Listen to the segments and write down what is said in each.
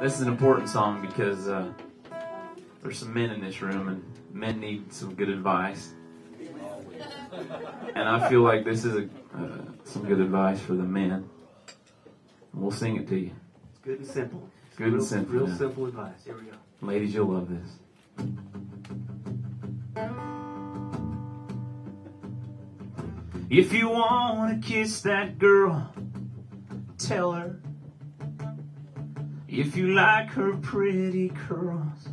This is an important song because uh, there's some men in this room, and men need some good advice. And I feel like this is a, uh, some good advice for the men. And we'll sing it to you. It's good and simple. It's Good and real, simple, Real yeah. simple advice. Here we go. Ladies, you'll love this. If you want to kiss that girl, tell her. If you like her pretty curls,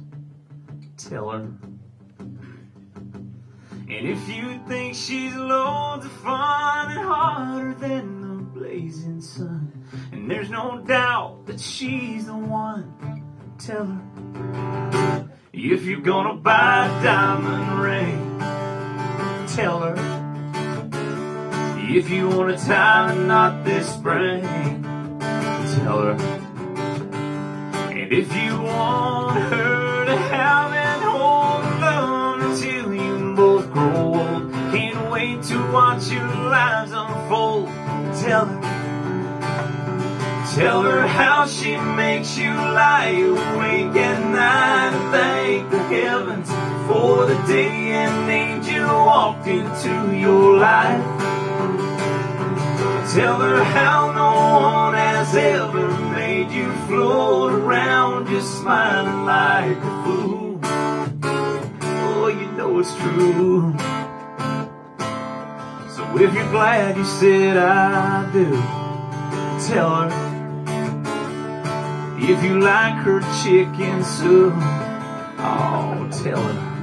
tell her. And if you think she's loads of fun and hotter than the blazing sun, and there's no doubt that she's the one, tell her. If you're gonna buy a diamond ring, tell her. If you wanna tie a knot this spring, tell her. And if you want her to have and hold love until you both grow old, can't wait to watch your lives unfold, tell her. Tell her how she makes you lie awake at night and thank the heavens for the day an angel walked into your life. Tell her how no one has ever made you float around just smiling like a fool. Oh, you know it's true. So if you're glad you said I do, tell her. If you like her chicken soup, oh, tell her.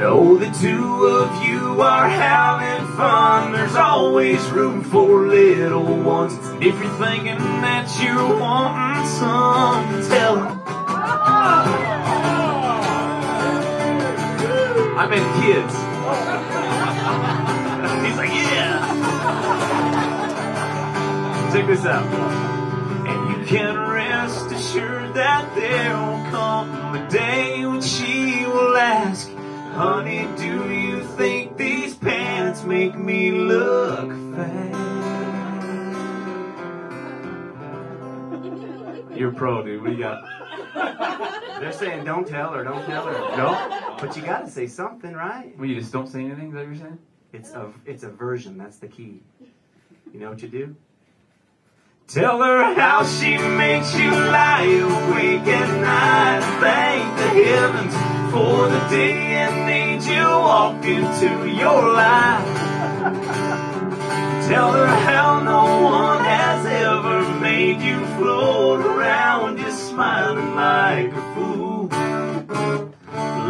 Oh, the two of you are having fun. There's always room for little ones. If you're thinking that you're wanting some, tell her. I meant kids. He's like, yeah. Check this out. And you can rest assured that there will come a day Honey, do you think these pants make me look fat? You're a pro, dude. What do you got? They're saying don't tell her, don't tell her. No, but you got to say something, right? Well, you just don't say anything? Is that what you're saying? It's a it's a version. That's the key. You know what you do? Tell her how she makes you lie awake at night thank the heavens for the day an you walk into your life. Tell her how no one has ever made you float around just smiling like a fool,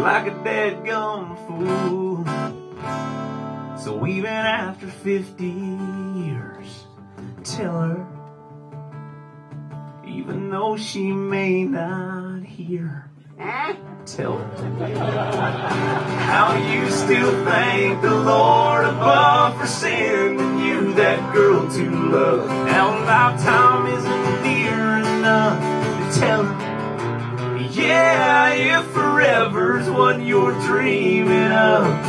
like a dead gum fool. So even after 50 years, tell her even though she may not hear. Tell her how you still thank the Lord above for sending you that girl to love. Now lifetime isn't near enough to tell her. Yeah, if forever's what you're dreaming of.